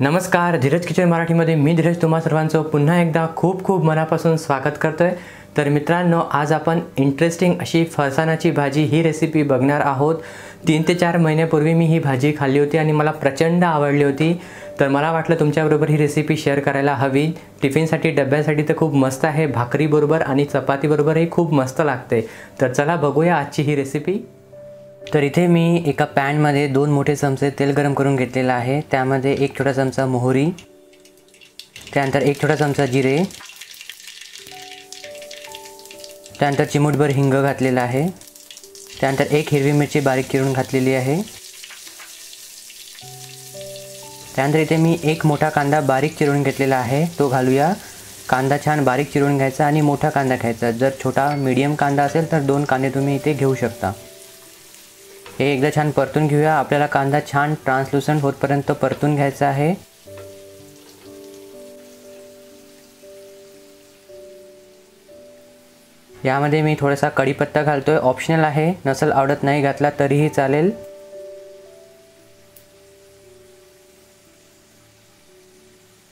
नमस्कार धीरज किचन मराठीमध्ये मी धीरज तुम्हा सर्वांचं पुन्हा एकदा खूप खूप मनापासून स्वागत करतोय. तर मित्रांनो आज आपण इंटरेस्टिंग अशी फरसाणाची भाजी ही रेसिपी बघणार आहोत. तीन ते चार महिन्यापूर्वी मी ही भाजी खाल्ली होती आणि मला प्रचंड आवडली होती. तर मला वाटलं तुमच्याबरोबर ही रेसिपी शेअर करायला हवी. टिफिनसाठी डब्यासाठी तर खूप मस्त आहे. भाकरीबरोबर आणि चपातीबरोबरही खूप मस्त लागते. तर चला बघूया आजची ही रेसिपी तर इथे मी एका पॅनमध्ये दोन मोठे चमचे तेल गरम करून घेतलेलं आहे. त्यामध्ये एक छोटा चमचा मोहरी त्यानंतर एक छोटा चमचा जिरे त्यानंतर चिमूटभर हिंग घातलेला आहे. त्यानंतर एक हिरवी मिरची बारीक चिरून घातलेली आहे. त्यानंतर इथे मी एक मोठा कांदा बारीक चिरून घेतलेला आहे. तो घालूया. कांदा छान बारीक चिरून घ्यायचा आणि मोठा कांदा घ्यायचा जर छोटा मीडियम कांदा असेल तर दोन कांदे तुम्ही इथे घेऊ शकता. हे एकदा छान परतून घेऊया. आपल्याला कांदा छान ट्रान्सलुसंट होतपर्यंत परतून घ्यायचा आहे. यामध्ये मी थोडासा कढीपत्ता घालतोय. ऑप्शनल आहे. नसल आवडत नाही घातला तरीही चालेल.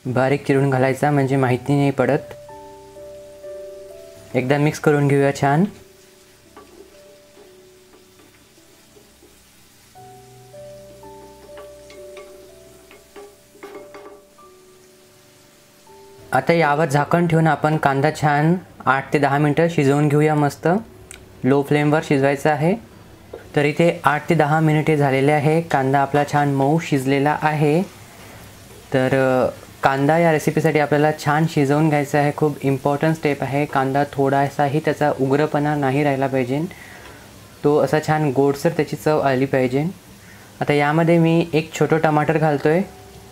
बारीक चिरून घालायचा म्हणजे माहिती नाही पडत. एकदा मिक्स करून घेऊया छान. आता यावर झाकण ठेवून आपण कांदा छान आठ ते दहा मिनटं शिजवून घेऊया मस्त. लो फ्लेमवर शिजवायचं आहे. तर इथे आठ ते दहा मिनिटे झालेले आहे. कांदा आपला छान मऊ शिजलेला आहे. तर कांदा या रेसिपीसाठी आपल्याला छान शिजवून घ्यायचा आहे. खूप इम्पॉर्टंट स्टेप आहे. कांदा थोडासाही त्याचा उग्रपणा नाही राहिला पाहिजे. तो असा छान गोडसर त्याची चव आली पाहिजे. आता यामध्ये मी एक छोटं टमाटर घालतो आहे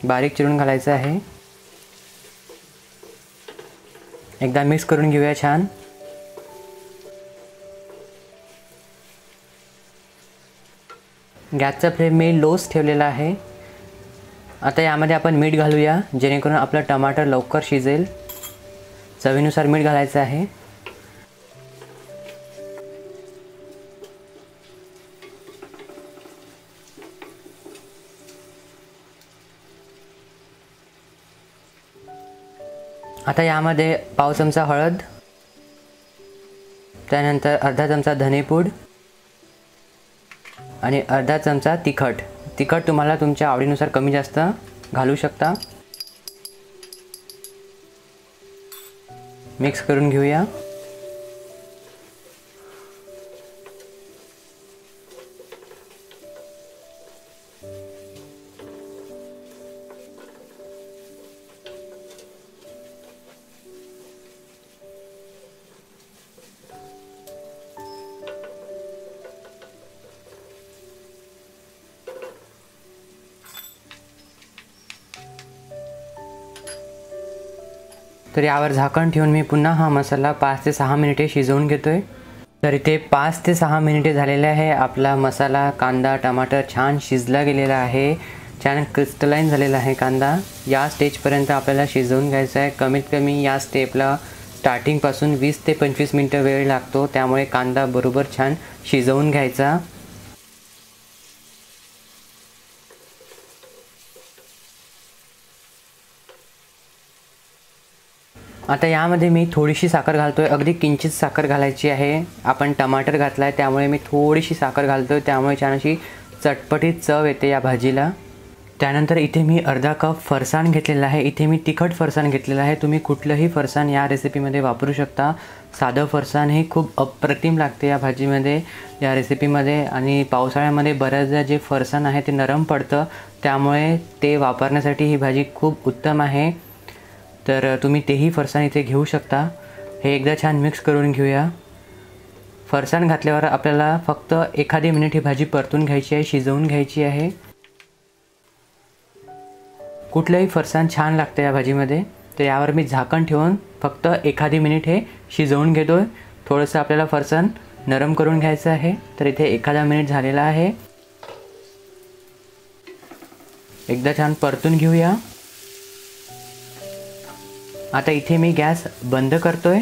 बारीक चिरून घालायचं आहे. एकदा मिक्स करून घेऊया छान. गॅसचा फ्लेम मी लोच ठेवलेला आहे. आता यामध्ये आपण मीठ घालूया जेणेकरून आपलं टमाटर लवकर शिजेल. चवीनुसार मीठ घालायचं आहे. आता यामध्ये पाव चमचा हळद त्यानंतर अर्धा चमचा धनेपूड आणि अर्धा चमचा तिखट. तिखट तुम्हाला तुमच्या आवडीनुसार कमी जास्त घालू शकता. मिक्स करून घेऊया. तर यावर झाकण ठेवून मी पुन्हा हा मसाला पाच ते सहा मिनिटे शिजवून घेतो आहे तर इथे पाच ते सहा मिनिटे झालेले आहे. आपला मसाला कांदा टमाटर छान शिजला गेलेला आहे. छान क्रिस्टलाईन झालेला आहे कांदा. या स्टेजपर्यंत आपल्याला शिजवून घ्यायचा आहे. कमीत कमी या स्टेपला स्टार्टिंगपासून वीस ते पंचवीस मिनटं वेळ लागतो. त्यामुळे कांदा बरोबर छान शिजवून घ्यायचा. आता यामध्ये मी थोडीशी साखर घालतो आहे अगदी किंचित साखर घालायची आहे. आपण टमाटर घातला आहे त्यामुळे मी थोडीशी साखर घालतो आहे त्यामुळे छान अशी चटपटीत चव येते या भाजीला. त्यानंतर इथे मी अर्धा कप फरसाण घेतलेला आहे. इथे मी तिखट फरसाण घेतलेलं आहे. तुम्ही कुठलंही फरसाण या रेसिपीमध्ये वापरू शकता. साधं फरसाण हे खूप अप्रतिम लागते या भाजीमध्ये या रेसिपीमध्ये. आणि पावसाळ्यामध्ये बऱ्याचदा जे फरसाण आहे ते नरम पडतं. त्यामुळे ते वापरण्यासाठी ही भाजी खूप उत्तम आहे. तर तुम्ही तेही फरसाण इथे घेऊ शकता. हे एकदा छान मिक्स करून घेऊया. फरसाण घातल्यावर आपल्याला फक्त एखादी मिनिट ही भाजी परतून घ्यायची आहे शिजवून घ्यायची आहे. कुठलंही फरसाण छान लागतं या भाजीमध्ये तर यावर मी झाकण ठेवून फक्त एखादी मिनिट हे शिजवून घेतो आहे थोडंसं आपल्याला फरसाण नरम करून घ्यायचं आहे तर इथे एखादा मिनिट झालेला आहे. एकदा छान परतून घेऊया. आता इथे मी गॅस बंद करतोय.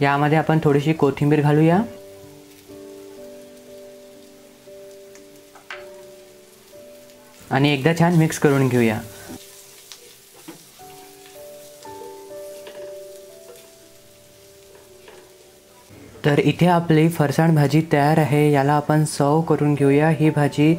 यामध्ये आपण थोडीशी कोथिंबीर घालूया. आणि एकदा छान मिक्स करून घेऊया. तर इथे आपली फरसाण भाजी तयार आहे. याला आपण सर्व करून घेऊया. ही भाजी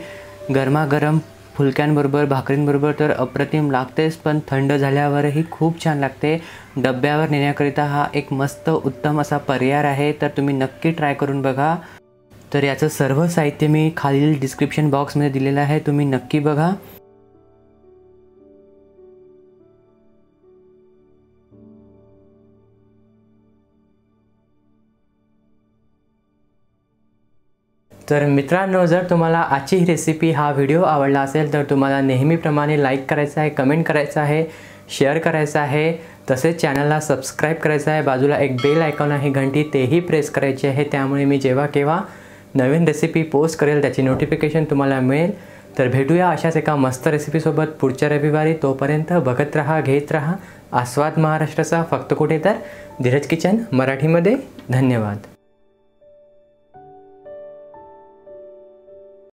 गरमागरम फुलक्यांबरोबर भाकरींबरोबर तर अप्रतिम लागतेच पण थंड झाल्यावरही खूप छान लागते. डब्यावर नेण्याकरिता हा एक मस्त उत्तम असा पर्याय आहे तर तुम्ही नक्की ट्राय करून बघा. तर याचं सर्व साहित्य मी खालील डिस्क्रिप्शन बॉक्समध्ये दिलेलं आहे तुम्ही नक्की बघा. तर मित्रांनो जर तुम्हाला आजची रेसिपी हा व्हिडिओ आवडला असेल तर तुम्हाला नेहमीप्रमाणे लाईक करायचं आहे कमेंट करायचं आहे शेअर करायचं आहे. तसेच चॅनलला सबस्क्राईब करायचं आहे. बाजूला एक बेल आयकॉन आहे घंटी तेही प्रेस करायची आहे. त्यामुळे मी जेव्हा केव्हा नवीन रेसिपी पोस्ट करेल त्याची नोटिफिकेशन तुम्हाला मिळेल. तर भेटूया अशाच एका मस्त रेसिपीसोबत पुढच्या रविवारी. तोपर्यंत बघत राहा घेत राहा. आस्वाद महाराष्ट्राचा फक्त कुठे तर. धीरज किचन मराठीमध्ये. धन्यवाद.